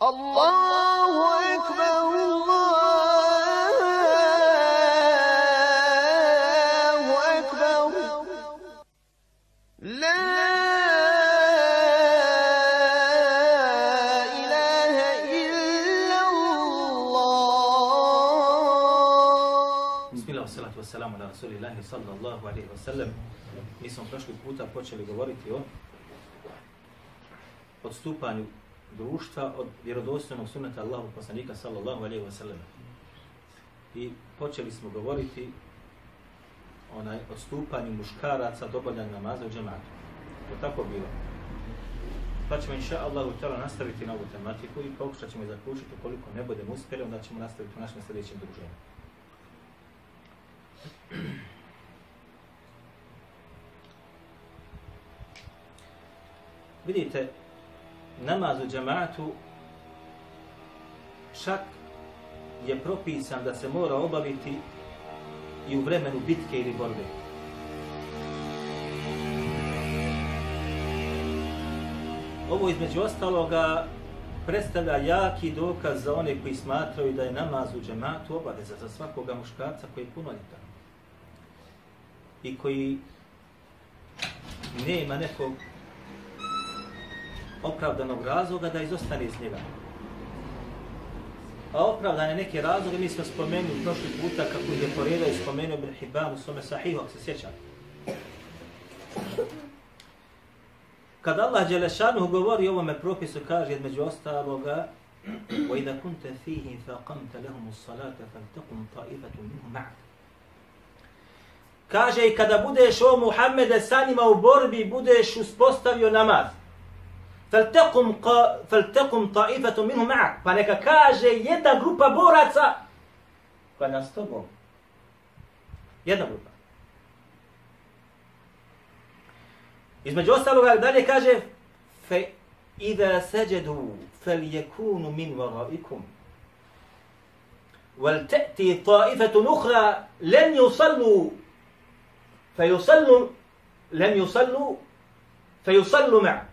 الله أكبر الله أكبر. لا إله إلا الله. بسم الله والصلاة والسلام على رسول الله صلى الله عليه وسلم. Mi smo prošli puta počeli govoriti o društva od vjerodostojnog sunnata Allahu poslanika sallallahu alaihi sellem. I počeli smo govoriti onaj odstupanju muškaraca od obavljanja namaza u džematu. To je tako bilo. Pa ćemo inša Allah htjela nastaviti na ovu tematiku i pokušat ćemo zaključiti koliko ne budemo uspjeli, onda ćemo nastaviti u našem sljedećem druženju. Vidite, namaz u džematu čak je propisan da se mora obaviti i u vremenu bitke ili borbe. Ovo između ostaloga predstavlja jaki dokaz za one koji smatraju da je namaz u džematu obaveza za svakoga muškarca koji je punoljetan i koji nema nekog opravdanog razloga da izostane iz njega. A opravdane neke razloge mi smo spomenuli prošli puta kako je poredio i spomenuo Ibn Hibban u svome sahihu, ako se sjećate. Kad Allah Đelešanuhu govori o ovome propisu, kaže između ostaloga وَإِذَا كُنْتَ فِيهِ فَقَمْتَ لَهُمُ الصَّلَاةَ فَلْتَقُمْ طَائِفَةٌ مِنْهُ مَعَكَ Kaže i kada budeš o Muhammede sa njima u borbi, budeš uspostavio namaz. فَلْتَقُمْ, qa, فَلْتَقُمْ طَائِفَةٌ مِنْهُ مَعَكَ Pa neka kaže jedna grupa boraca koja nas tobom. Jedna grupa. Između ostaloga dalje kaže fe idha sajadu falyakunu min waraikum wal ta'ti ta'ifatun ukhra lam yusallu fayusallu lam yusallu fayusallu ma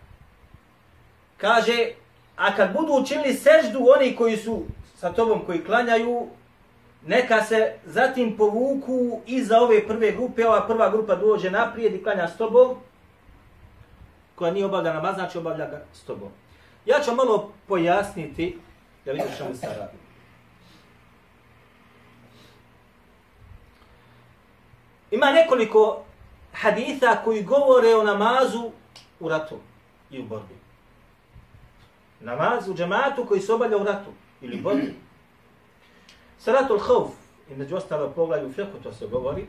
kaže a kad budu učinili seždu oni koji su sa tobom koji klanjaju neka se zatim povuku iza ove prve grupe, ova prva grupa dođe naprijed i klanja s tobom, koja nije obavlja namaz, znači obavlja ga s tobom. Ja ću malo pojasniti, da vidite što mi se radi. Ima nekoliko haditha koji govore o namazu u ratu i u borbi. Namaz u džematu koji se obavlja u ratu ili borbi. Salatul hauf, i među ostalo poglavlju u fiqhu to se govori,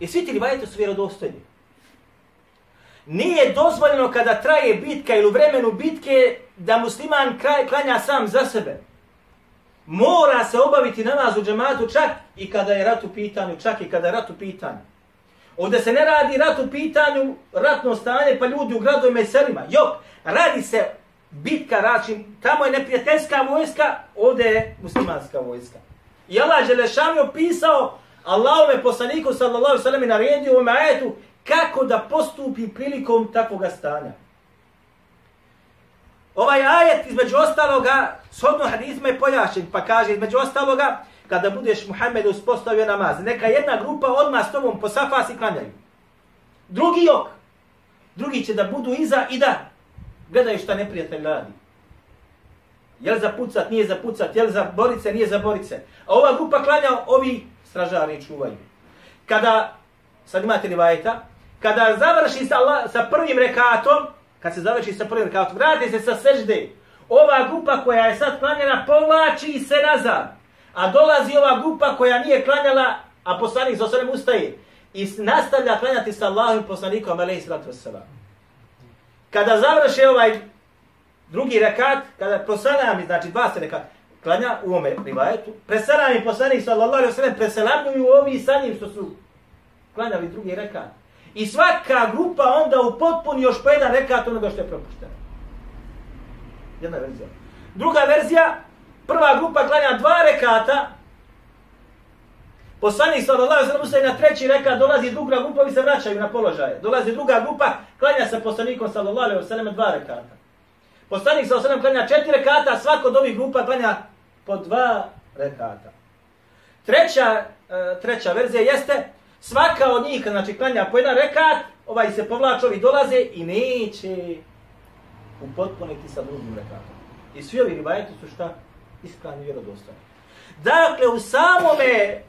i svi ti rivajete su vjerodostojni. Nije dozvoljeno kada traje bitka ili u vremenu bitke da musliman kraj, klanja sam za sebe. Mora se obaviti namaz u džematu čak i kada je rat u pitanju, čak i kada je rat u pitanju. Ovdje se ne radi rat u pitanju, ratno stanje, pa ljudi u gradovima i selima. Jok, radi se bitka, račim, tamo je neprijateljska vojska, ovdje je muslimanska vojska. I Allah Želešan je opisao Allahove poslaniku sallallahu sallam i naredio u ajetu kako da postupi prilikom takvog stanja. Ovaj ajet između ostaloga, shodno hadizma je pojašen, pa kaže između ostaloga, kada budeš Muhammed uspostavio namaz, neka jedna grupa odmah s tobom posafas i klanjaju. Drugi jok, drugi će da budu iza i da gledaju šta neprijatelj radi. Jel za pucat, nije za pucat, jel za borice, nije za borice. A ova grupa klanja, ovi stražari čuvaju. Kada, sad imate li vajeta, kada završi sa, Allah, sa prvim rekatom, kad se završi sa prvim rekatom, vrati se sa sežde, ova grupa koja je sad klanjena povlači se nazad. A dolazi ova grupa koja nije klanjala, a poslanik za osvrame ustaje i nastavlja klanjati sa Allahom poslanikom, alaihi sallatu wasalam. Kada završi ovaj drugi rekat, kada prosalami, znači dva se rekat, klanja u ome rivajetu, presalami poslanik sallallahu alaihi wasallam, presalamuju ovi sa njim što su klanjali drugi rekat. I svaka grupa onda u potpuni još po jedan rekat onoga što je propušteno. Jedna verzija. Druga verzija, prva grupa klanja dva rekata, Poslanik sallallahu alejhi ve sellem na treći rekat dolazi druga grupa i se vraćaju na položaje. Dolazi druga grupa, klanja se poslanikom sallallahu alejhi ve sellem dva rekata. Poslanik sa osam klanja četiri rekata, svako od ovih grupa klanja po dva rekata. Treća, e, treća verzija jeste, svaka od njih, znači klanja po jedan rekat, ovaj se povlači, ovi dolaze i neće upotpuniti sa drugim rekatom. I svi ovi rivajeti su šta? Ispravni vjerodostojni. Dakle, u samome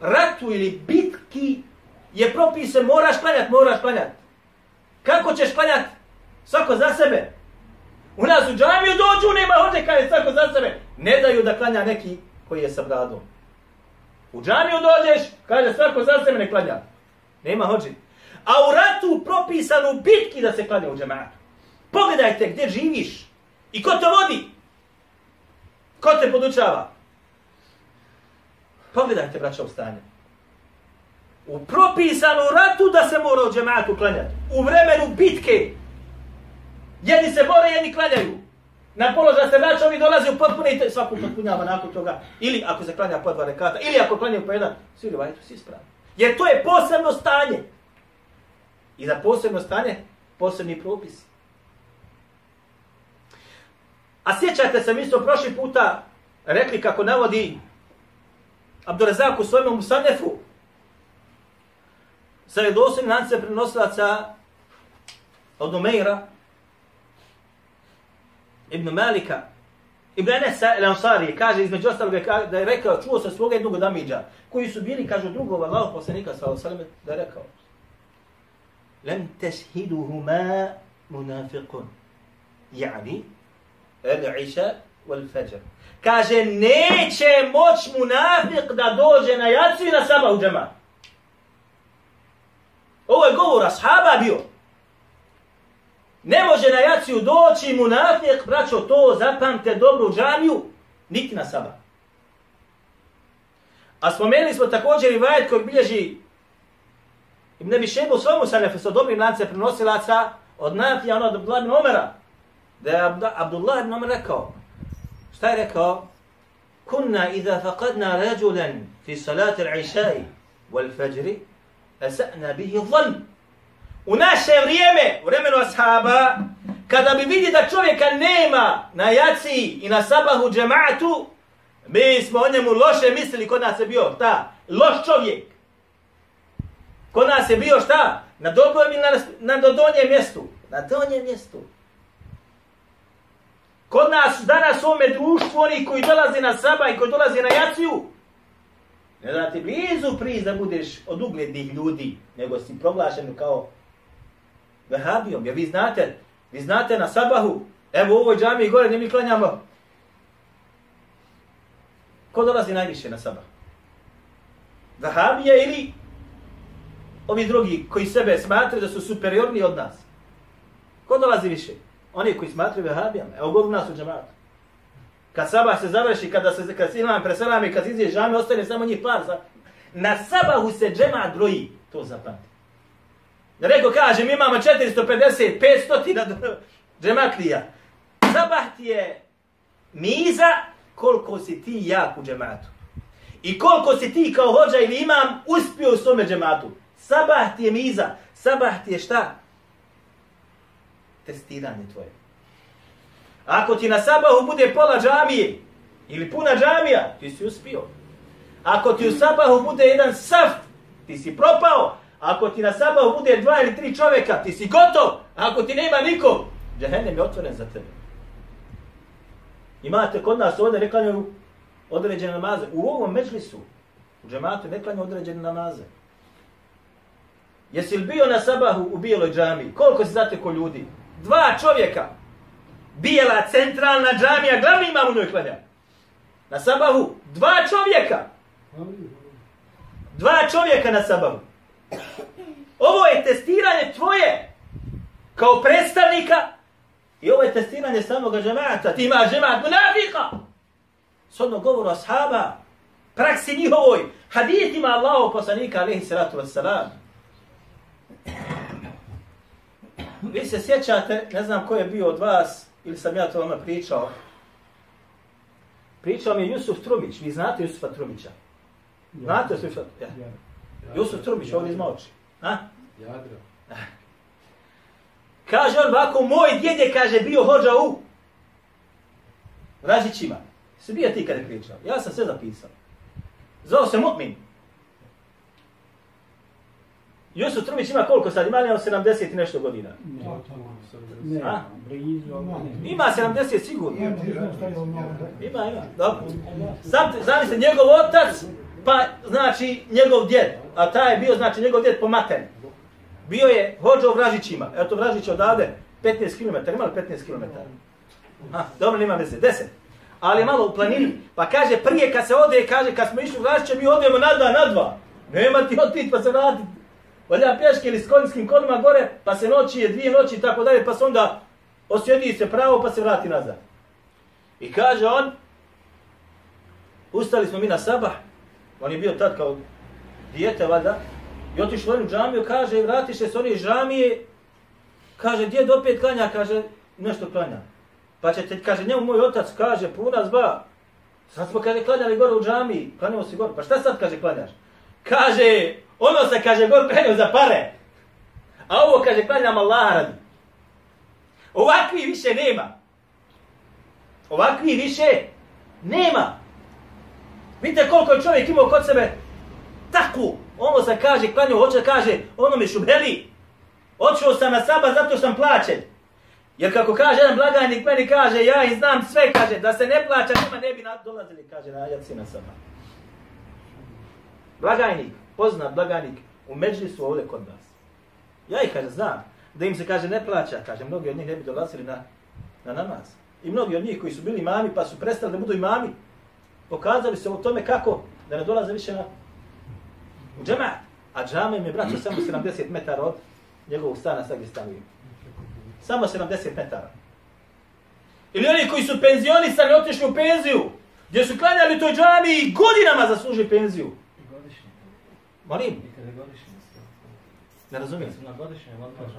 ratu ili bitki je propise moraš klanjati, moraš klanjati. Kako ćeš klanjati? Svako za sebe. U nas u džamiju dođu, nema hođe kada je svako za sebe. Ne daju da klanja neki koji je sa bradom. U džamiju dođeš, kaže svako za sebe ne klanja. Nema hođe. A u ratu propisanu bitki da se klanja u džamatu. Pogledajte gdje živiš. I ko te vodi? Ko te podučava? Pogledajte, braća, u stanje. U propisanu ratu da se mora u džematu klanjati. U vremenu bitke. Jedni se bore, jedni klanjaju. Na položaj se vraća, ovi dolaze u potpune i svaku potpunjava nakon toga. Ili ako se klanja po dva rekata, ili ako klanjaju po jedan, svi rivajetu si svi. Jer to je posebno stanje. I za posebno stanje, posebni propis. A sjećate se, mi smo prošli puta rekli kako navodi Abdurazak u svojom Musanefu, sa redosim lancem prenosilaca od Umeira, Ibn Malika, Ibn Enesa el Ansari, kaže između ostaloga da je rekao, čuo se svoga jednog damiđa, koji su bili, kažu drugog Allah poslanika sallallahu da je rekao, lem teshiduhuma munafiqun. Yani, wal-fajr. Kaže, neće moć munafik da dođe na jacu i na sabah u džemat. Ovo je govor ashaba bio. Ne može na jaciju doći munafik, braćo, to zapamte dobro u džamiju, niti na sabah. A spomenuli smo također i vajet koji bilježi Ibn Abi Šebu u svomu sanefu sa dobrim lance prenosilaca od Nafija, ono od Abdullah ibn Omera, da je Abdullah ibn Omer rekao, šta je rekao? Kunna iza faqadna rajulan fi salati al-išai wal-fajri, asa'na bihi dhann. U naše vrijeme, u vremenu ashaba, kada bi vidi da čovjeka nema na jaci i na sabahu džematu, mi smo o njemu loše mislili kod nas je bio, šta? Loš čovjek. Kod nas je bio šta? Na dobrom i na, na donjem mjestu. Na donjem mjestu. Kod nas danas u ovome društvu, oni koji dolaze na saba i koji dolaze na jaciju, ne da ti blizu priz da budeš od uglednih ljudi, nego si proglašen kao vehabijom. Ja vi znate, vi znate na sabahu, evo u ovoj džami gore gdje mi klanjamo, ko dolazi najviše na sabah? Vehabija ili ovi drugi koji sebe smatraju da su superiorni od nas? Ko dolazi više? Oni koji smatraju vehabijama. Evo god u nas u džamatu. Kad sabah se završi, kada se kad se imam preselam i kad izdje žame, džame, ostane samo njih par. Za... Na sabahu se džema broji. To zapamti. Da rekao, kaže, mi imamo 450, 500 džematlija. Sabah ti je miza koliko si ti jak u džematu. I koliko si ti kao hođa ili imam uspio u svome džematu. Sabah ti je miza. Sabah ti je šta? Testiranje tvoje. Ako ti na sabahu bude pola džamije ili puna džamija, ti si uspio. Ako ti u sabahu bude jedan saf, ti si propao. Ako ti na sabahu bude dva ili tri čovjeka, ti si gotov. Ako ti nema nikog, džahennem je otvoren za tebe. Imate kod nas ovdje neklanjaju određene namaze. U ovom međlisu, u džematu neklanju određene namaze. Jesi li bio na sabahu u bijeloj džami? Koliko si zateko ljudi? Dva čovjeka, bijela centralna džamija, glavni imam u njoj klanja. Na sabahu, dva čovjeka. Dva čovjeka na sabahu. Ovo je testiranje tvoje kao predstavnika i ovo je testiranje samog džemata. Ti imaš džemat munafika. Sodno govoru ashaba, praksi njihovoj, hadijetima Allahu poslanika, alaihi salatu wassalam. Vi se sjećate, ne znam ko je bio od vas, ili sam ja to vama pričao. Pričao mi je Jusuf Trubić, vi znate Jusufa Trubića? Znate Jusufa? Ja. Jusuf Trubić, ovdje iz Moči. A? Jadro. Kaže on ovako, moj djed je, kaže, bio hođa u Ražićima. Se bio ti kada je pričao. Ja sam sve zapisao. Zvao se Mutmin. Jusuf Trubić ima koliko sad? Ima li on 70 i nešto godina? Ne, A? blizu. Ima 70 sigurno. Ima, ima. Dobro. Zamislite, njegov otac, pa znači njegov djed. A taj je bio, znači njegov djed po materi. Bio je hođa u Vražićima. Eto Vražić odavde 15 km. Ima li 15 km? Ha, dobro, nema veze. 10. Ali malo u planini. Pa kaže, prije kad se ode, kaže, kad smo išli u Vražiće, mi odemo na dva, na dva. Nema ti otići pa se vratiti. Valja pješke ili s konjskim konima gore, pa se noći je dvije noći i tako dalje, pa se onda osjedi se pravo pa se vrati nazad. I kaže on, ustali smo mi na sabah, on je bio tad kao dijete, valjda, i otišli u džamiju, kaže, vratiše se oni iz džamije, kaže, djed opet klanja, kaže, nešto klanja. Pa će te, kaže, njemu moj otac, kaže, puna zba, sad smo, kaže, klanjali gore u džamiji, klanjamo se gore, pa šta sad, kaže, klanjaš? Kaže, ono se, kaže, god klanjao za pare, a ovo, kaže, klanjam Allah radi. Ovakvi više nema. Ovakvi više nema. Vidite koliko je čovjek imao kod sebe takvu. Ono se kaže, klanio, hoće kaže, ono mi šubeli. Očuo sam na saba zato što sam plaćen. Jer kako kaže jedan blagajnik, meni kaže, ja i znam sve, kaže, da se ne plaća, nema ne bi dolazili, kaže, na jaci na saba. Blagajnik, poznat blagajnik, u Međlisu ovdje kod nas. Ja ih, kaže, znam, da im se kaže ne plaća, kaže, mnogi od njih ne bi dolazili na, na namaz. I mnogi od njih koji su bili imami, pa su prestali da budu imami, pokazali se u tome kako da ne dolaze više na u džemat. A džame mi je braćo samo 70 metara od njegovog stana sad gdje stavio. Samo 70 metara. Ili oni koji su penzionisani, otišli u penziju, gdje su klanjali toj džami i godinama zasluži penziju. Godišnje. Molim, je godišnje. ne razumijem.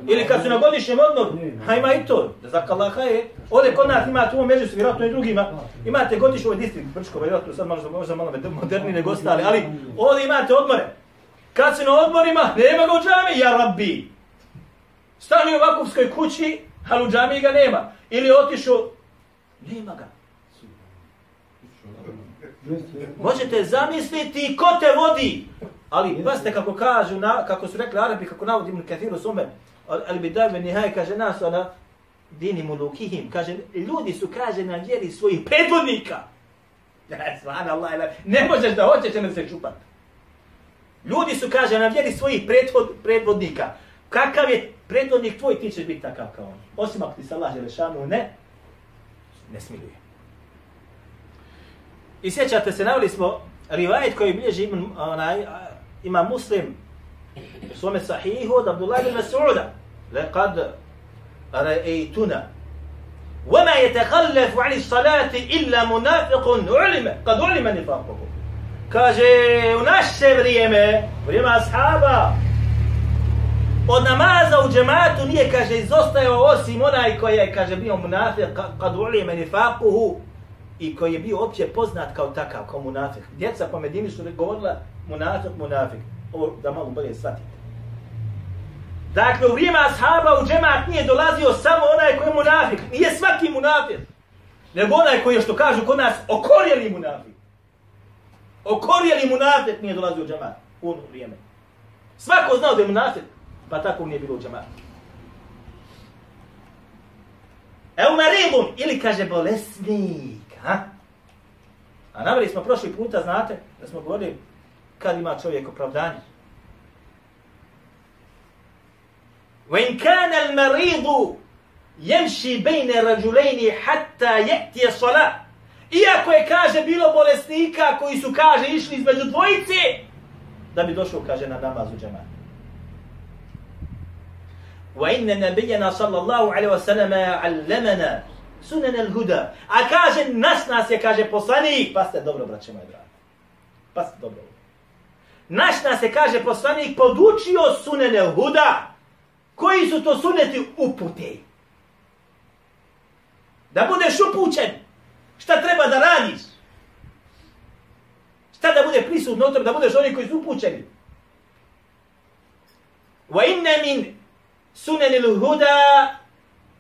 Ili kad su na godišnjem odmoru, ha ima i to, da za Allah je. Ovdje kod nas imate u među, vjerojatno i drugima, imate godišnju ovaj distrikt Brčko, vjerojatno sad možda, možda malo moderni nego ostali, ali ovdje imate odmore. Kad su na odmorima, nema ga u džami, ja rabbi. Stani u Vakovskoj kući, ali u džami ga nema. Ili otišao, nema ga. Možete zamisliti ko te vodi. Ali pazite kako kažu, na, kako su rekli Arabi, kako navodi Ibn Kathir u sume, ali bi dajme nihaj, kaže nas, ona, dini mulukihim, kaže, ljudi su, kaže, na vjeri svojih predvodnika. Svana Allah, ne možeš da hoćeš, će se čupat. Ljudi su, kaže, na vjeri svojih predvod, predvodnika. Kakav je predvodnik tvoj, ti ćeš biti takav kao on. Osim ako ti se Allah Želešanu ne, ne smiluje. I sjećate se, navili smo rivajet koji bilježi imam, onaj, ima muslim u svome sahihu od Abdullah ibn Mas'uda. Lekad ra'ejtuna. وما يتخلف عن الصلاة إلا منافق علم قد علم نفاقه kaže u naše vrijeme vrijeme ashaba od namaza u džematu nije kaže izostajao osim onaj koji je kaže bio munafik kad ulime nifaquhu i koji je bio opće poznat kao takav, kao munafik. Djeca po Medini su govorila munafik, munafik. Ovo da malo bolje shvatite. Dakle, u vrijeme ashaba u džemat nije dolazio samo onaj koji je munafik. Nije svaki munafik. Nego onaj koji je, što kažu kod nas, okorjeli munafik. Okorjeli munafik nije dolazio u džemat u ono vrijeme. Svako znao da je munafik, pa tako nije bilo u džemat. Evo maridun, ili kaže bolesnik. Ha? A naveli smo prošli puta, znate, da smo govorili kad ima čovjek opravdanje. وإن كان المريض يمشي بين رجلين حتى يأتي الصلاة Iako je, kaže, bilo bolesnika koji su, kaže, išli između dvojice, da bi došao, kaže, na namaz u džematu. وإن نبينا صلى الله عليه وسلم علمنا سنن الهدى. A kaže, nas nas je, kaže, poslanik. Pa ste dobro, braće moje dragi. Pa ste dobro. Naš nas se, kaže, poslanik podučio sunene huda. Koji su to suneti upute? Da budeš upućen. Šta treba da radiš? Šta da bude prisutno o da budeš oni koji su upućeni? Wa inna min sunenil huda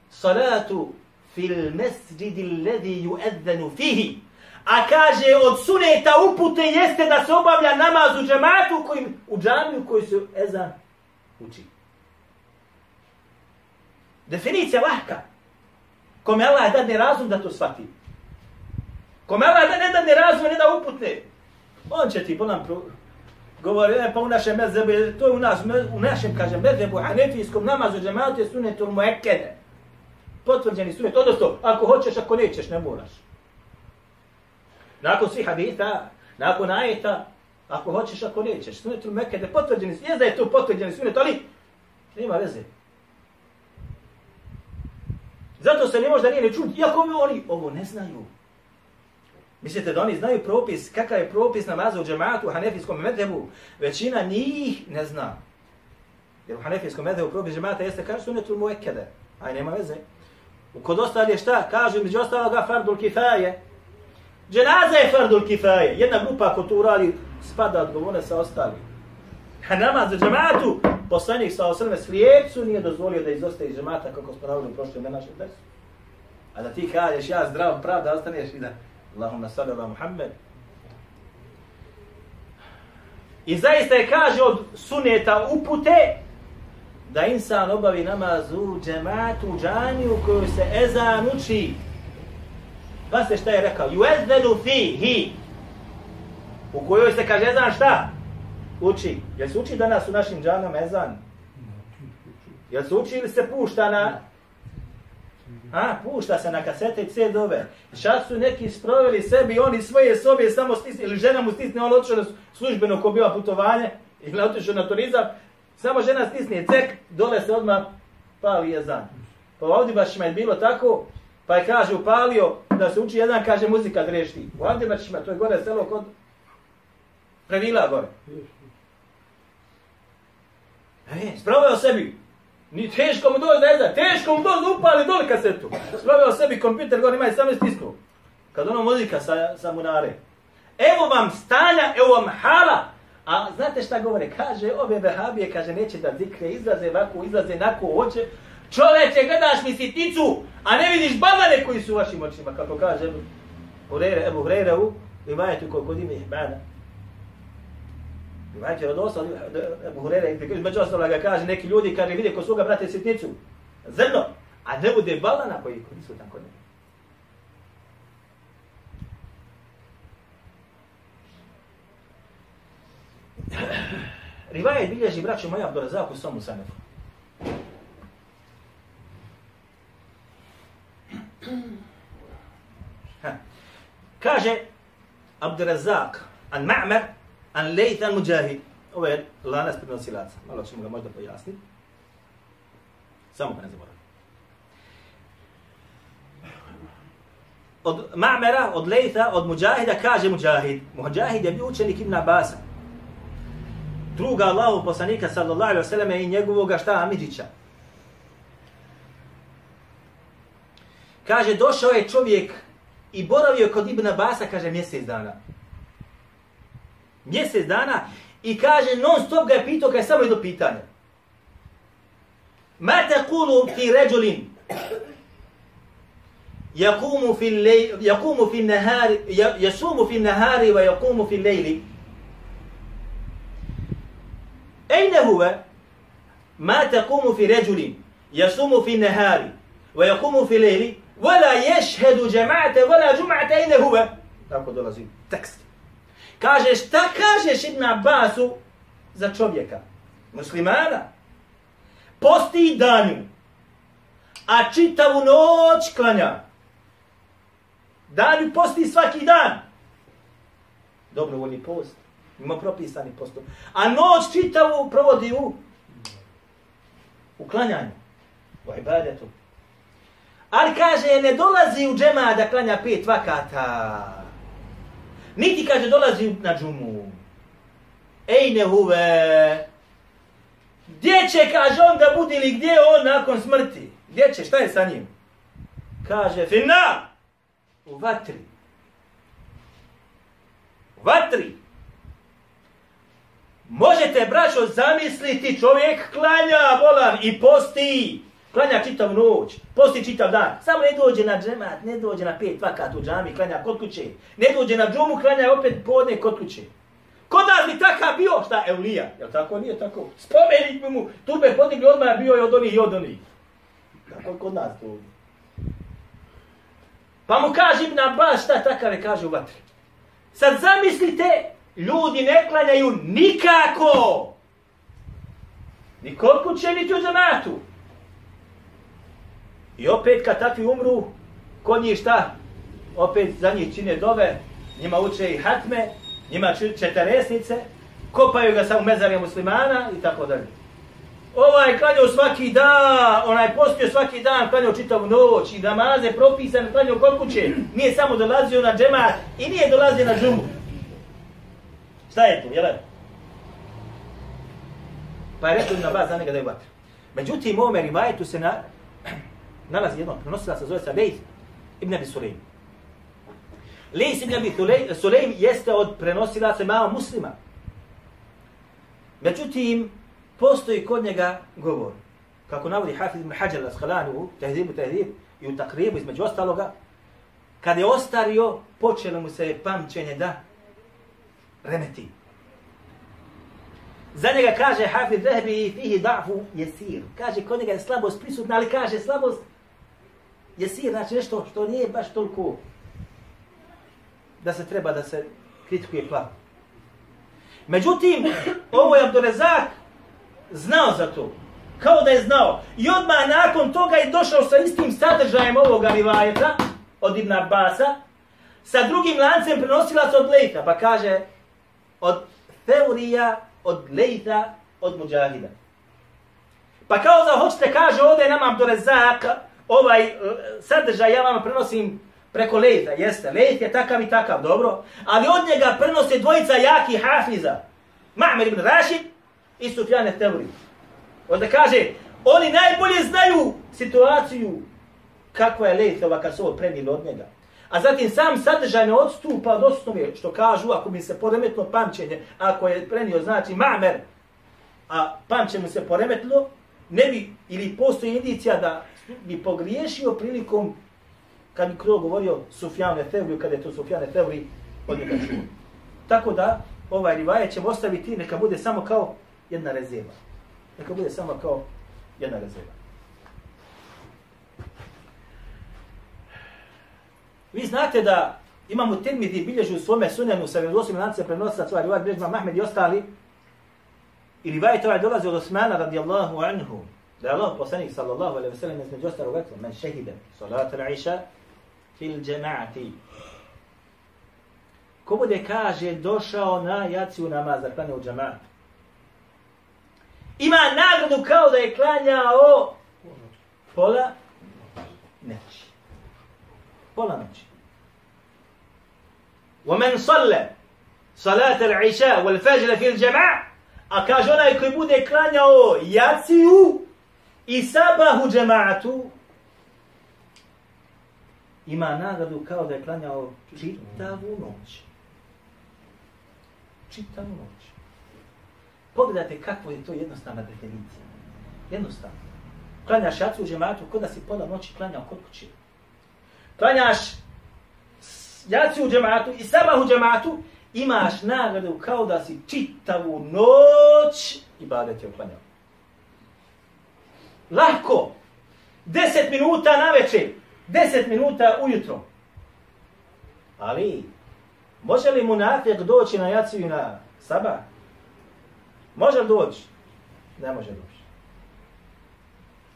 salatu fil mesjidi alladhi yu'adhanu fihi. A kaže od suneta upute jeste da se obavlja namaz u džamatu, kojim, u džamiju koji se ezan uči. Definicija lahka. Kome Allah dadne razum da to shvati. Kome Allah da ne dadne razum, ne da uputne. On će ti bolam pro... govori, e, pa u našem mezebu, to je u, nas, u našem, kažem, mezebu, hanefijskom namazu džamatu je sunetul muekede. Potvrđeni sunet, odnosno, ako hoćeš, ako nećeš, ne moraš. Nakon svih hadita, nakon ajeta, ako hoćeš, ako nećeš, sunetul muekede, potvrđeni je da je to potvrđeni sunet, ali nema veze. Zato se ne može da nije ne čuti, iako mi oni ovo ne znaju. Mislite da oni znaju propis, kakav je propis namaza u džematu u hanefijskom medhebu? Većina njih ne zna. Jer u hanefijskom medhebu propis džemata jeste kaže sunetul muekede. Aj, nema veze. U kod ostali je šta? Kažu među ostaloga fardul kifaje. Dženaza je fardul kifaje. Jedna grupa ako to uradi, spada odgovorne sa ostali. A namaz u džematu, poslanik sa osrme slijepcu nije dozvolio da izostaje iz džemata kako smo navodili u prošlom na našem tekstu. A da ti kažeš ja zdrav prav da ostaneš i da Allahumma salli ala Muhammed. I zaista je kaže od suneta upute da insan obavi namaz u džematu, u džaniju u kojoj se ezan uči. Pa se šta je rekao? Juezdenu fi, hi. U kojoj se kaže ezan šta? Uči. Jel se uči danas u našim džanama ezan? Jel se uči ili se pušta na A, pušta se na kasete i CD-ove. Čak su neki sproveli sebi, oni svoje sobe samo stisne, ili žena mu stisne, on otišao na službeno ko bila putovanje, ili otišao na turizam, samo žena stisne cek, dole se odmah pali jezan. Pa ovdje baš ima je bilo tako, pa je kaže upalio da se uči jedan, kaže muzika drešti. U baš ima, to je gore selo kod Previla gore. E, spravio sebi, Ni teško mu doći da je teško mu dođe upali dole kasetu. Spravio sebi kompjuter, gore ima i samo stisnu. Kad ono muzika sa, sa munare. Evo vam stanja, evo vam hala. A znate šta govore? Kaže, ove vehabije, kaže, neće da zikre, izlaze ovako, izlaze nako hoće. Čoveče, gledaš mi sitnicu, a ne vidiš babane koji su u vašim očima, kako kaže Hureyre, Ebu Hureyre u rivajetu kod ime Ihbana. Rivajet je osam, Ebu Hureyre, među ostalo ga kaže, neki ljudi kaže, vidi ko svoga brate sitnicu, zrno, a ne bude balana koji su tako ne. Rivajet bilježi, braću moja, Abdurazak u svom sanefu. Kaže Abdurazak, an Ma'mer, an Lejth, al-Mujahid, Ovo je lanas prenosilaca. Malo ćemo ga možda pojasniti. Samo ga ne zaboravim. Od Ma'mera, od Lejtha, od Mujahida kaže Mujahid. Mujahid je bio učenik Ibn Abasa. Druga Allahu poslanika sallallahu alaihi wa sallam i njegovoga šta Amidžića. Kaže, došao je čovjek i boravio kod Ibn Abasa, kaže, mjesec dana mjesec dana i kaže non stop ga je pitao kaj samo jedno pitanje. Ma taqulu fi rajulin yaqumu fi al-layl yaqumu fi an-nahar yasumu fi an-nahar wa yaqumu fi al-layl أين هو ما تقوم في رجل يصوم في النهار ويقوم في الليل ولا يشهد جماعة ولا جمعة أين هو tako dolazi tekst. Kaže, šta kažeš Ibn Abbasu za čovjeka? Muslimana. Posti danju, a čitavu noć klanja. Danju posti svaki dan. Dobrovoljni post. Ima propisani postup. A noć čitavu provodi u u klanjanju. U ibadetu. Ali kaže, ne dolazi u džema da klanja pet vakata. Niti kaže dolazi na džumu. Ej ne huve. Gdje će, kaže on, da budi ili gdje on nakon smrti? Gdje će, šta je sa njim? Kaže, fina! U vatri. U vatri. Možete, braćo, zamisliti čovjek klanja, bolan, i posti klanja čitav noć, posti čitav dan, samo ne dođe na džemat, ne dođe na pet vakat u džami, klanja kod kuće, ne dođe na džumu, klanja opet podne kod kuće. Kod nas bi takav bio, šta, Eulija, je li tako, nije tako, spomenik bi mu, tu be podigli odmah, bio je od onih i od onih. Tako je kod nas to. Pa mu kaže Ibn Abbas, šta takav je, kaže u vatri. Sad zamislite, ljudi ne klanjaju nikako. Ni kod kuće, niti u džematu. I opet kad takvi umru, kod njih šta? Opet za njih čine dove, njima uče i hatme, njima četaresnice, kopaju ga sa u mezarje muslimana i tako dalje. Ovaj klanjao svaki dan, onaj postio svaki dan, klanjao čitavu noć i namaze propisane, klanjao kod kuće. Nije samo dolazio na džemat i nije dolazio na džumu. Šta je to, jel'e? Pa je rekao na baz za njega da je vatra. Međutim, u ovome rivajetu se na, nalazi jedno prenosila se zove se Lejth ibn Abi Sulejm. Lejth ibn Abi Sulejm jeste od prenosila se mama muslima. Međutim, postoji kod njega govor. Kako navodi Hafiz ibn Hajar al-Asqalani u Tehdibu Tehdib i u Takribu između ostaloga, kad je ostario, počelo mu se pamćenje da remeti. Za njega kaže Hafiz Zahebi i fihi da'fu jesir. Kaže, kod njega je slabost prisutna, ali kaže slabost jesir, znači nešto što nije baš toliko da se treba da se kritikuje plav. Međutim, ovo je Abdurezak znao za to. Kao da je znao. I odmah nakon toga je došao sa istim sadržajem ovoga rivajeta od Ibn Abbasa sa drugim lancem prenosila se od Lejta. Pa kaže od Teorija, od Lejta, od Mujahida. Pa kao da hoćete kaže ovdje nam Abdurezak ovaj e, sadržaj ja vam prenosim preko Lejta. Jeste, Lejt je takav i takav, dobro. Ali od njega prenose dvojica jaki hafiza. Ma'mer ibn Rashid i Sufjan Tevri. Onda kaže, oni najbolje znaju situaciju kakva je Lejtova kad su ovo prenili od njega. A zatim sam sadržaj ne odstupa od osnove, što kažu, ako mi se poremetno pamćenje, ako je prenio, znači Ma'mer, a pamćenje mu se poremetilo, ne bi, ili postoji indicija da bi pogriješio prilikom kad bi kdo govorio Sufjane Tevri, kada je to Sufjane Tevri od njega čuo. Tako da, ovaj rivaje ćemo ostaviti, neka bude samo kao jedna rezerva. Neka bude samo kao jedna rezerva. Vi znate da imamo Tirmidhi bilježu u svome sunenu sa vjerozosim lancem prenosa sva rivajet bilježima Mahmed i ostali i rivajet ovaj dolazi od Osmana radijallahu anhu da je Allah poslanik sallallahu alaihi wa sallam između ostalog rekao men šehide salat al-iša fil džema'ati ko bude kaže došao na jaciju namaz da klanja u džema'atu ima nagradu kao da je klanjao pola noći. Pola noći. ومن صلى صلاة العشاء والفجر في الجماعة a kaže onaj koji bude klanjao jaciju i sabahu džema'atu ima nagradu kao da je klanjao čitavu noć. Čitavu noć. Pogledajte kako je to jednostavna definicija. Jednostavno. Klanjaš jacu u džematu, kod da si pola noći klanjao kod kuće. Klanjaš jacu u džematu i sabah u džematu, imaš nagradu kao da si čitavu noć i badet je uklanjao. Lahko. Deset minuta na večer. Deset minuta ujutro. Ali, može li munafik doći na jaciju i na sabah? Može li doći? Ne može doći.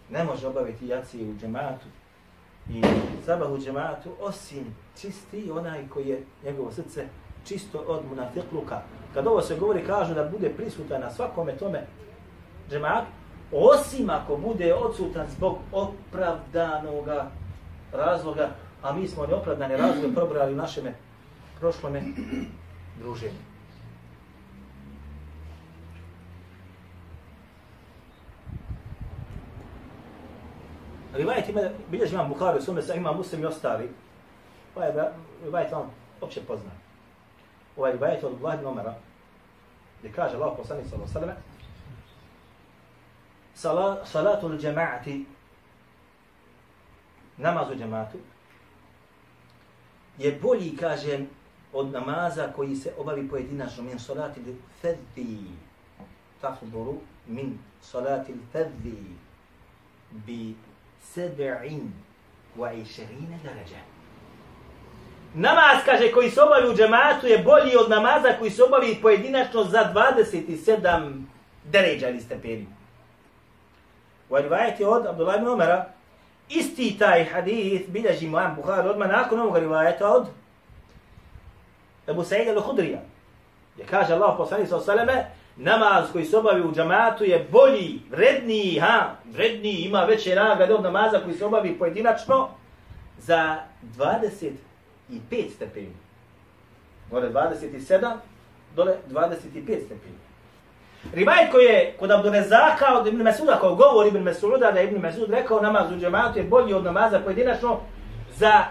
Ne može obaviti jaciju u džematu i sabah u džematu, osim čisti onaj koji je njegovo srce čisto od munafikluka. Kad ovo se govori, kažu da bude prisutan na svakome tome džematu, osim ako bude odsutan zbog opravdanog razloga, a mi smo neopravdane razloge probrali u našem prošlome druženju. Rivajet ima, bilježi imam Bukhari u svome sa ima muslim i ostali. Ovaj rivajet vam opće pozna. Ovaj rivajet od Vlad Nomera, gdje kaže Allah poslani sallahu sallam, Salatul džema'ati namaz u džematu, je bolji, kažem, od namaza koji se obavi pojedinačno min salati li fedhi tafduru min salati l-fedhi bi sebe'in wa išerine darađa. Namaz, kaže, koji se obavi u džematu je bolji od namaza koji se obavi pojedinačno za 27 deređa ili stepeni. U rivajeti od Abdullah ibn Omara, isti taj hadith bilježi Mu'am Bukhari odmah nakon ovog rivajeta od Ebu Sa'id al-Hudrija. Gdje kaže Allah poslani sa osaleme, namaz koji se obavi u džamatu je bolji, vredniji, ha, vredniji, ima veće nagrade od namaza koji se obavi pojedinačno za 25 stepeni. Gore 27, dole 25 stepeni. Rivajet koji je kod Abdurezaka od Ibn Mesuda, kao govor Ibn Mesuda, da je Ibn Mesud rekao namaz u džematu je bolji od namaza pojedinačno za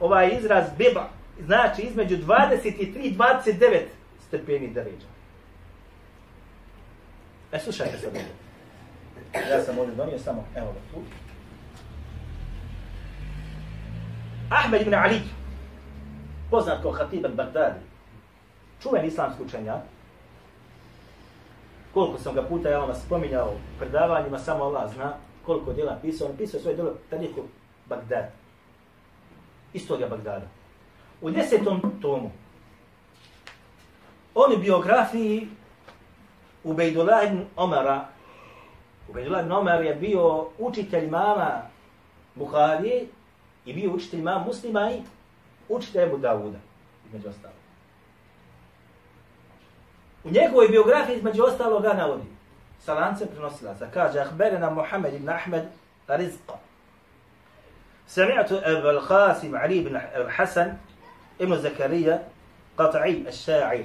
ovaj izraz biba, znači između 23 i 29 stepeni deređa. E, slušajte sad. Ja sam ovdje donio samo, evo ga tu. Ahmed ibn Ali, poznat kao Hatib al-Baghdadi, čuven islamski učenjak, koliko sam ga puta ja vam spominjao u predavanjima, samo Allah zna koliko djela pisao. On pisao svoje djelo Tariku Bagdad. Istorija Bagdada. U desetom tomu on u biografiji Ubejdullah ibn Omara Ubejdullah ibn Omar je bio učitelj mama Buharije i bio učitelj mama muslima i učitelj Ebu Davuda. Između ostalo. U njegovoj biografiji između ostaloga navodi. Sa lancem prenosilaca. Kaže, ahberena Muhammed ibn Ahmed rizqa. سمعت أبا القاسم علي بن الحسن ابن زكريا الشاعر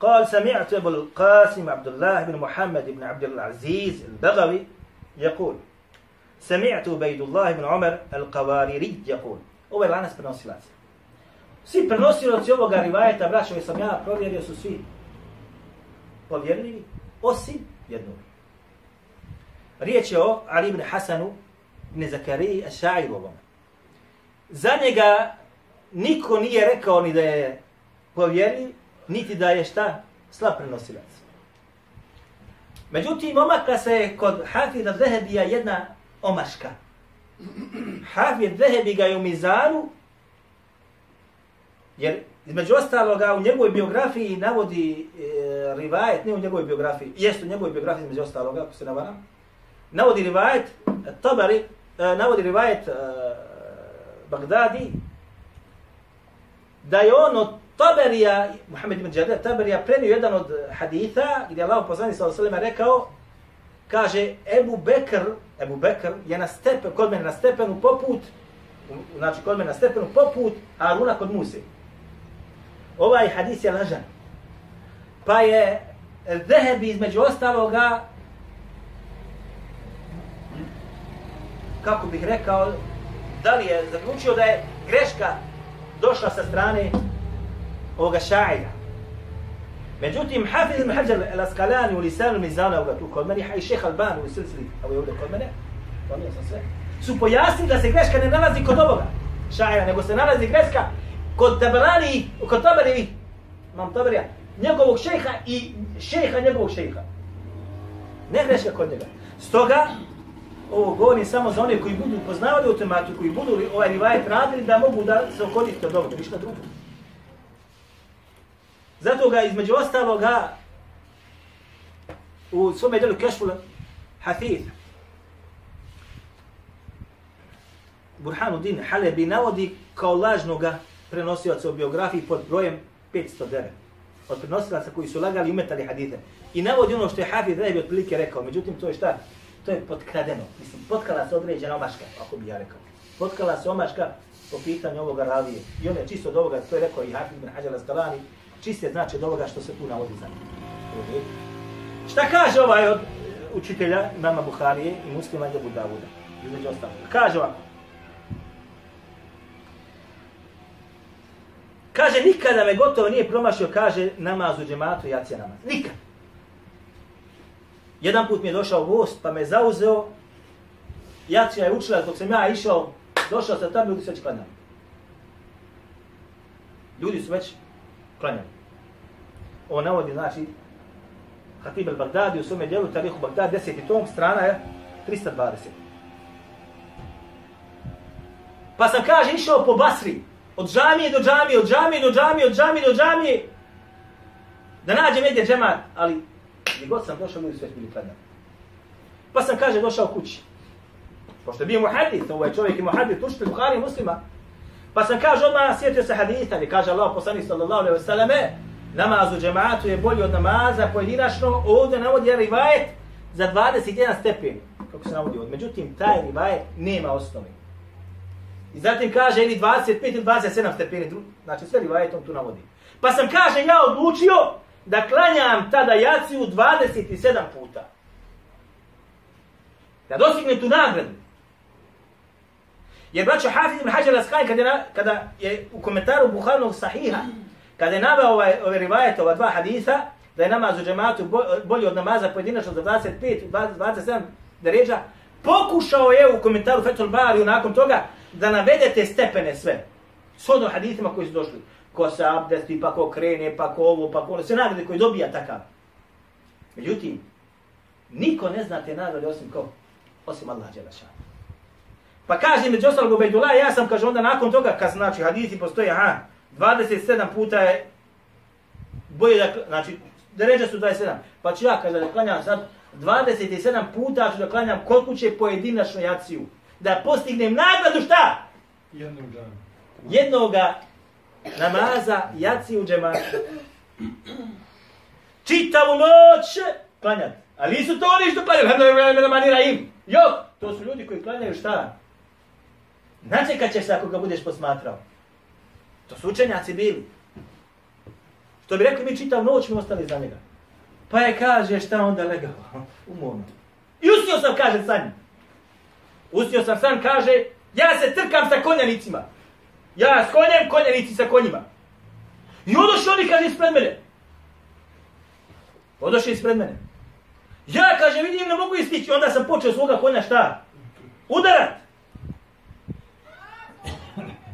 قال سمعت أبو القاسم عبد الله بن محمد بن عبد العزيز البغوي يقول سمعت بيد الله بن عمر القواريري يقول هو العنس بن Svi prenosioci ovoga rivajeta, braćovi sam ja provjerio, su svi povjerljivi, osim jednog. Riječ je o Ali ibn Hasanu ibn Zakariji Aša'irovom. Za njega niko nije rekao ni da je povjerljiv, niti da je šta slab prenosilac. Međutim, omakla se kod Hafida Zehebija jedna omaška. Hafid Zehebi ga je u Mizaru Jer između ostaloga u njegovoj biografiji navodi e, rivajet, ne u njegovoj biografiji, jest u njegovoj biografiji između ostaloga, ako se navaram, navodi rivajet Tabari, e, navodi rivajet e, Bagdadi, da je on od Tabarija, Muhammed ibn Đadir, Tabarija prenio jedan od haditha gdje Allah poslani sa osalima rekao, kaže Ebu Bekr, Ebu Bekr je na stepen, kod mene na stepenu poput, znači kod mene na stepenu poput Aruna kod Musi ovaj hadis je lažan. Pa je Zehebi između ostaloga kako bih rekao, da li je zaključio da je greška došla sa strane ovoga šaira. Međutim, Hafiz ibn Hajar al-Asqalani u Lisanu Mizana ovoga tu kod mene, i šeha Albani u Silsili, evo je ovdje kod mene, pomio sam sve, su pojasnili da se greška ne nalazi kod ovoga šaira, nego se nalazi greška kod Tabarani, kod Tabari, imam Tabarija, njegovog šejha i šejha njegovog šejha. Ne greška kod njega. Stoga, ovo govorim samo za one koji budu poznavali ovu tematiku, koji budu ovaj rivajet radili, da mogu da se okoristiti od ovoga, ništa drugo. Zato ga između ostaloga u svome delu Kešful Hafid Burhanuddin Halebi navodi kao lažnoga prenosilaca u biografiji pod brojem 509. Od prenosilaca koji su lagali i umetali hadite. I navodi ono što je Hafiz Rebi otprilike rekao. Međutim, to je šta? To je potkradeno. Mislim, potkala se određena omaška, ako bi ja rekao. Potkala se omaška po pitanju ovoga ravije. I on je čisto od ovoga, to je rekao i Hafiz bin Hađala Skalani, čiste znači od ovoga što se tu navodi za njim. Šta kaže ovaj od učitelja nama Buharije i muslima Jebu Davuda? Između ostalog. Kaže ovako. Kaže, nikada me gotovo nije promašio, kaže, namaz u džematu, jacija namaz. Nikad. Jedan put mi je došao gost, pa me zauzeo. Jacija je učila, dok sam ja išao, došao sam tamo, ljudi su već klanjali. Ljudi su već klanjali. Ovo navodi, znači, Hatib al-Baghdadi u svome dijelu, Tarihu Bagdad, 10. tom, strana je 320. Pa sam, kaže, išao po Basri, od džamije do džamije, od džamije do džamije, od džamije do džamije, da nađem negdje džemat, ali gdje god sam došao, moji su bili predan. Pa sam, kaže, došao kući. Pošto je bio muhadith, ovaj je čovjek je muhadith, tušpil Buhari muslima. Pa sam, kaže, odmah sjetio se haditha, mi kaže Allah, poslanik sallallahu alaihi wasallame, namaz u džematu je bolji od namaza pojedinačno, ovdje navodi jedan rivajet za 21 stepen, kako se navodi ovdje. Međutim, taj rivajet nema osnovi. I zatim kaže ili 25 ili 27 stepeni, znači sve rivajetom tu navodi. Pa sam, kaže, ja odlučio da klanjam tada jaciju 27 puta. Da dosignem tu nagradu. Jer braćo Hafiz ibn Hajar al kada, je kada je u komentaru Buharnog sahiha, kada je naveo ovaj, ove rivajete, ova dva hadisa, da je namaz u džematu bolji od namaza pojedinačno za 25, 27 deređa, pokušao je u komentaru Fethul Bari nakon toga da navedete stepene sve. S hadithima hadisima koji su došli. Ko se abdesti, pa ko krene, pa ko ovo, pa ko ono. Sve nagrade koji dobija takav. Međutim, niko ne zna te nagrade osim ko? Osim Allah Đelešan. Pa kaže među ostalog Ubejdula, ja sam, kaže, onda nakon toga, kad znači hadisi postoje, aha, 27 puta je bolje da, znači, deređa su 27. Pa ću ja, kaže, da klanjam sad 27 puta ću da klanjam kod kuće pojedinačnu jaciju. Da postignem nagradu šta? Jednog dana. Jednoga namaza jaciju u džematu. Čitavu noć klanjati. Ali nisu to oni što klanjaju. Hajde da me manira im. Jok, to su ljudi koji klanjaju šta? Načekat ćeš se ako ga budeš posmatrao. To su učenjaci bili. Što bi rekli mi čitav noć mi ostali za njega. Pa je kaže šta onda legao. Umorno. I ustio sam kaže sa njim. Ustio sam san, kaže ja se trkam sa konjanicima. Ja s konjem, konjanici sa konjima. I odošli oni kaže ispred mene. Odošli ispred mene. Ja kaže vidim ne mogu istići. Onda sam počeo svoga konja šta? Udarat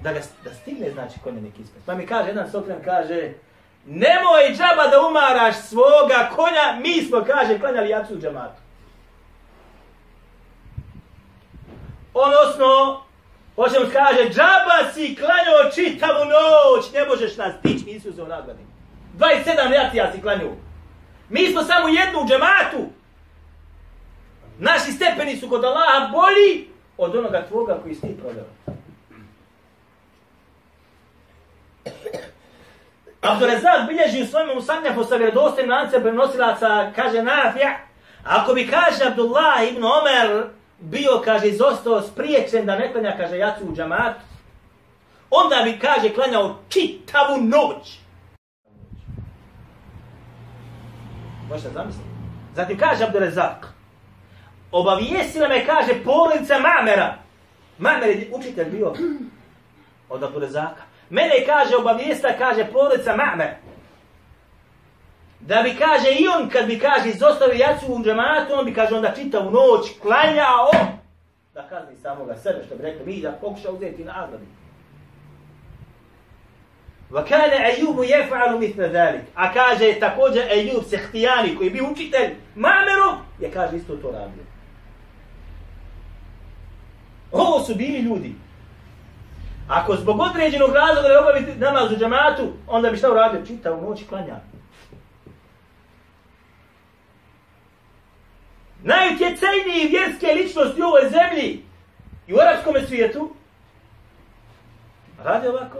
da, ga, da stigne, znači, konjenik ispred. Pa mi kaže, jedan sokren kaže, nemoj džaba da umaraš svoga konja, mi smo, kaže, klanjali jacu u džamatu. Odnosno, hoćemo kaže, džaba si klanio čitavu noć, ne možeš nas stići, nisi uzeo se nagradi. 27 jacija si klanio. Mi smo samo jednu u džematu. Naši stepeni su kod Allaha bolji od onoga tvoga koji si ti prodao. Abdurezak bilježi u svojom usanjafu sa vjerodostim lance prenosilaca, kaže Nafija, ako bi, kaže Abdullah ibn Omer, bio, kaže, izostao spriječen da ne klanja, kaže, jacu u džamat, onda bi, kaže, klanjao čitavu noć. Možete zamisliti? Zatim kaže Abdelezak, obavijestila me, kaže, polica Mamera. Mamer je učitelj bio od Abdelezaka. Mene kaže obavijesta, kaže porodica Mamera. Da bi kaže i on kad bi kaže izostavio jacu u džematu, on bi kaže onda čita u noć, klanjao. Da kazni samoga sebe, što bi rekli mi, da pokuša uzeti na azabi. Va kane Ejubu jefa'alu mitne zalik. A kaže također Ejub Sehtijani, koji bi učitelj Ma'meru, je kaže isto to radio. Ovo su bili ljudi. Ako zbog određenog razloga ne obaviti namaz u džamatu, onda bi šta uradio? Čita u klanjao Najutjecajniji vjerske ličnosti u ovoj zemlji i u arabskom svijetu radi ovako.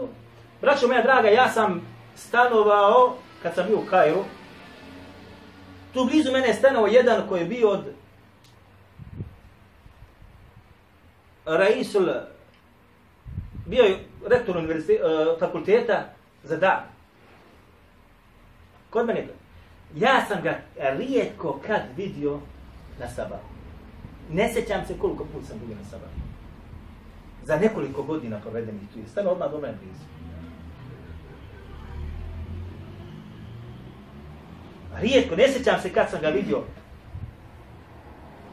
Braćo moja draga, ja sam stanovao, kad sam bio u Kajru, tu blizu mene je stanovao jedan koji je bio od Raisul bio je rektor uh, fakulteta za dan. Kod mene Ja sam ga rijetko kad vidio na sabah. Ne sjećam se koliko put sam bio na sabah. Za nekoliko godina provedenih tu je. Stano odmah do mene blizu. Rijetko, ne sjećam se kad sam ga vidio.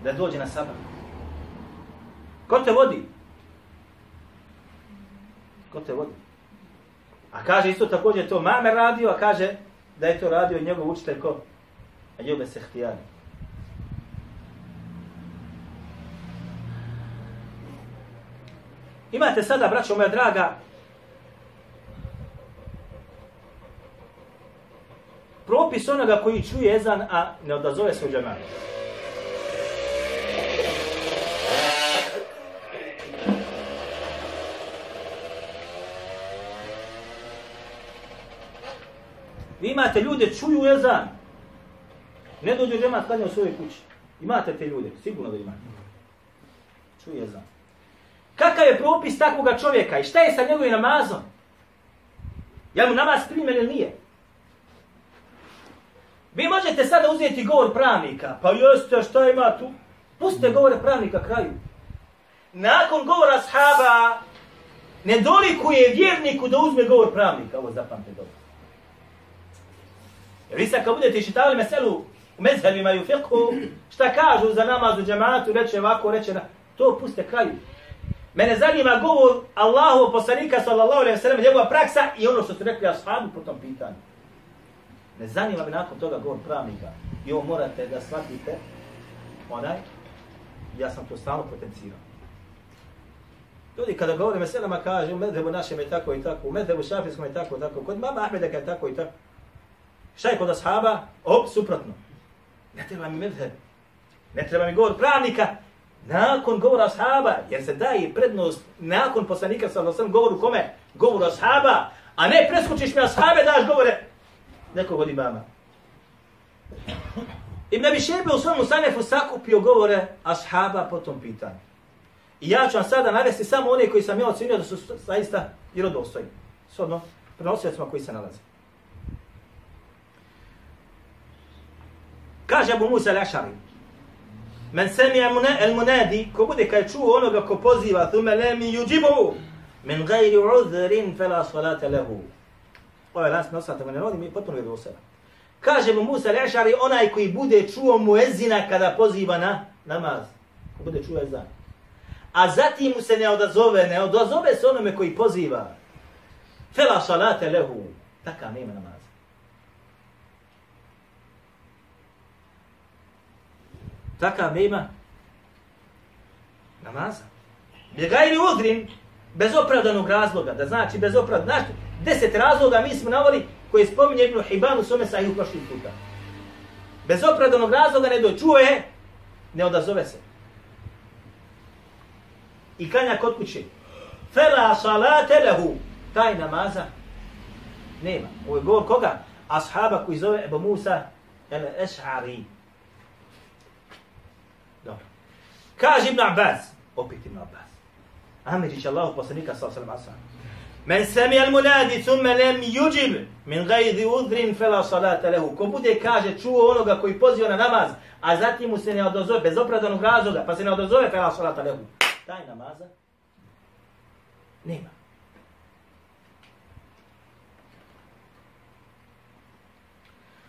da dođe na sabah. Ko te vodi? Ko te vodi? A kaže isto također to mame radio, a kaže da je to radio njegov učitelj ko? Ajube Sehtijani. Imate sada, braćo moja draga, propis onoga koji čuje ezan, a ne odazove se u džematu. Vi imate ljude, čuju ezan. Ne dođu džemat klanja u svojoj kući. Imate te ljude, sigurno da imate. Čuju ezan. Kakav je propis takvoga čovjeka i šta je sa njegovim namazom? Ja mu namaz primjer ili nije? Vi možete sada uzeti govor pravnika. Pa jeste, šta ima tu? Pustite govore pravnika kraju. Nakon govora shaba, ne dolikuje vjerniku da uzme govor pravnika. Ovo zapamte dobro. Jer vi sad kad budete čitali meselu u mezhebima i u fiqhu, šta kažu za namaz u džematu, reče ovako, reče na... To puste kraju. Mene zanima govor Allahu poslanika sallallahu alejhi ve sellem, njegova praksa i ono što su rekli ashabi po tom pitanju. Ne zanima me nakon toga govor pravnika. I ovo morate da shvatite, onaj, ja sam to stalno potencirao. Ljudi kada govore meselama kaže, u medhebu našem je tako i tako, u medhebu šafijskom je tako i tako, kod mama Ahmedeka je tako i tako. Šta je kod ashaba? Op, suprotno. Ne treba mi medheb. Ne treba mi govor pravnika. Nakon govora ashaba, jer se daje prednost nakon poslanika sa osam govoru kome? Govoru ashaba. A ne preskučiš mi ashabe, daš govore nekog od imama. Ibn Abi Šebe u svom Sanefu sakupio govore ashaba po tom pitanju. I ja ću vam sada navesti samo one koji sam ja ocenio da su zaista vjerodostojni. Sodno, prenosiocima koji se nalaze. Kaže Abu Musa al-Ašari, Men sami al-munadi, ko bude kaj čuo onoga ko poziva, thume lemi yujibu, min gajri udhrin fela salata lehu. Ovo je lans nosata, ne nodi mi potpuno vjerodostojno. Kaže mu Musa Lešari, onaj koji bude čuo muezina kada poziva na namaz. Ko bude čuo ezan. A zatim mu se ne odazove, ne odazove se onome koji poziva. Fela salate lehu. Taka nema namaz. Takav nema namaza. Bjegajni udrin, bez opravdanog razloga, da znači bez opravdanog, znači, deset razloga mi smo navoli koje spominje Ibn Hibanu svome sa ih prošli puta. Bez opravdanog razloga ne dočuje, ne odazove se. I kanja kod kuće. Fela salate lehu. Taj namaza nema. Ovo je govor koga? Ashaba koji zove Ebu Musa el Eš'ari. Dobro. Kaže Ibn Abbas. Opet Ibn Abbas. Amirić Allahu poslanika sallallahu alaihi wa sallam. Men sami al munadi thumma lam yujib min ghayri udhrin fala salata lahu. Ko bude kaže čuo onoga koji poziva na namaz, a zatim mu se ne odozove bez opravdanog razloga, pa se ne odozove fala salata lahu. Taj namaza nema.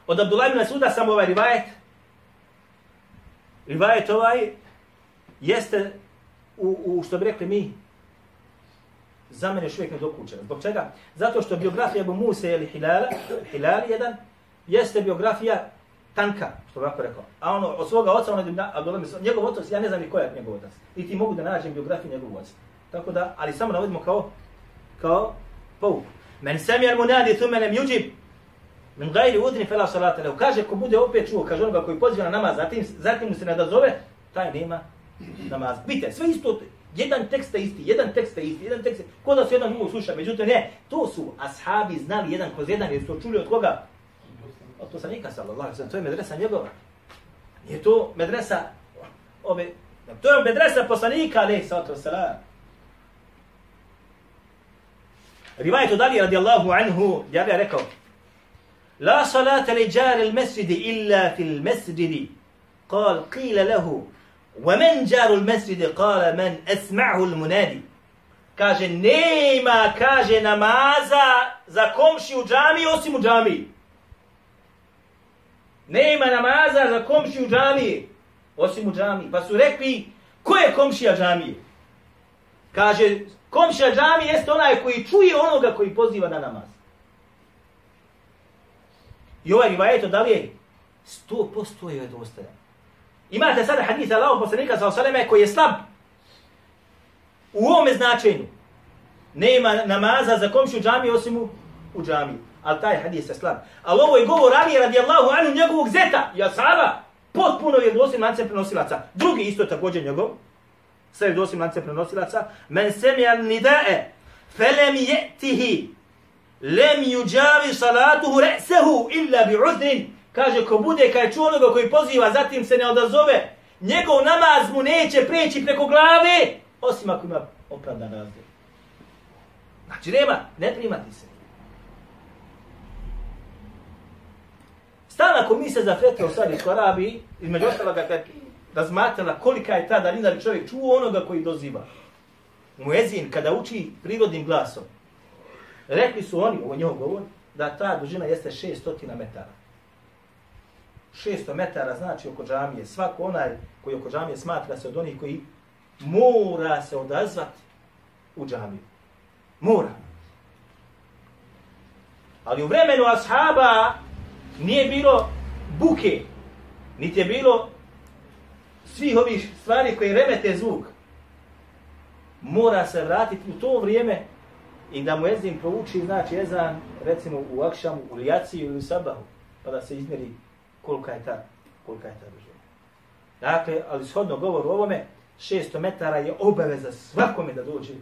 Od Abdullah ibn Suda sam ovaj rivajet. Rivajet ovaj jeste u, u što bi rekli mi za mene još uvijek nedokućeno. Zbog čega? Zato što biografija Abu Musa ili Hilala, Hilal jedan, jeste biografija tanka, što bi ovako rekao. A ono, od svoga oca, ono, Abdullah, njegov otac, ja ne znam ni koja je njegov otac. I ti mogu da nađem biografiju njegovog oca. Tako da, ali samo navodimo kao, kao pouk. Men sami al munadi thume nem yuđib, min gajri udni fela salata lehu. Kaže, ko bude opet čuo, kaže onoga koji poziva na namaz, zatim, zatim mu se ne dozove, taj nema namaz. Bite, sve isto, jedan tekst je isti, jedan tekst je isti, jedan tekst je, ko da su jedan drugog sluša, međutim ne, to su ashabi znali jedan kroz jedan, jer su to čuli od koga? Od poslanika, sallallahu alaihi to je medresa njegova. Nije to medresa ove, to je medresa poslanika, alaihi sallatu wasalam. Rivajet od Ali radijallahu anhu, ja ga rekao, La salata li jar al-mesjidi illa fil mesjidi. Qal, qila lahu, ومن جار المسجد قال من اسمعه المنادي kaže nema kaže namaza za komši u džami osim u džami nema namaza za komši u džami osim u džami. Pa su rekli, ko je komšija džamije? Kaže, komšija džamije jeste onaj koji čuje onoga koji poziva na namaz. I ovaj rivajeto da li je 100% je dostajan. Imate sada hadith Allahog poslanika sa osaleme koji je slab. U ovome značenju. Nema namaza za komšiju džami osim u, u džami. Ali taj hadith je slab. Ali ovo je govor Ali radijallahu anhu njegovog zeta. Ja sahaba. Potpuno je dosim lancem prenosilaca. Drugi isto također njegov. Sve je dosim lancem prenosilaca. Men semi nidae. Felem je'tihi. Lem yuđavi salatuhu re'sehu illa bi. Kaže, ko bude kaj čuo onoga koji poziva, zatim se ne odazove, njegov namaz mu neće preći preko glave, osim ako ima opravdan razlog. Znači, nema, ne primati se. Stalna komisija za fetve u Sadijskoj Arabiji, između ostaloga kad razmatrala kolika je ta darina da čovjek čuo onoga koji doziva. Muezin, kada uči prirodnim glasom, rekli su oni, ovo njoj govor, da ta dužina jeste 600 metara. 600 metara znači oko džamije. Svako onaj koji oko džamije smatra se od onih koji mora se odazvati u džamiju. Mora. Ali u vremenu ashaba nije bilo buke, niti je bilo svih ovih stvari koje remete zvuk. Mora se vratiti u to vrijeme i da mu ezim prouči, znači ezan, recimo u akšamu, u lijaciju ili u sabahu, pa da se izmeri kolika je ta, kolika je ta dužina. Dakle, ali shodno govor u ovome, 600 metara je obaveza svakome da dođe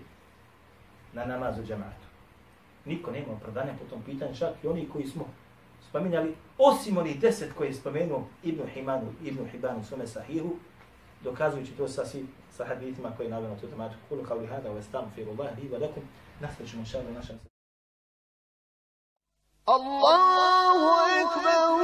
na namazu džematu. Niko nema opravdanja po tom pitanju, čak i oni koji smo spominjali, osim onih deset koji je spomenuo Ibn Himanu, Ibn Hibanu, Sume Sahihu, dokazujući to sa si, sa haditima koji je navjeno tu tematu. Kulu kao li hada, ove stanu, fiju Allah, i va lakum, nastavit ćemo šalim našem. Allahu Ekber!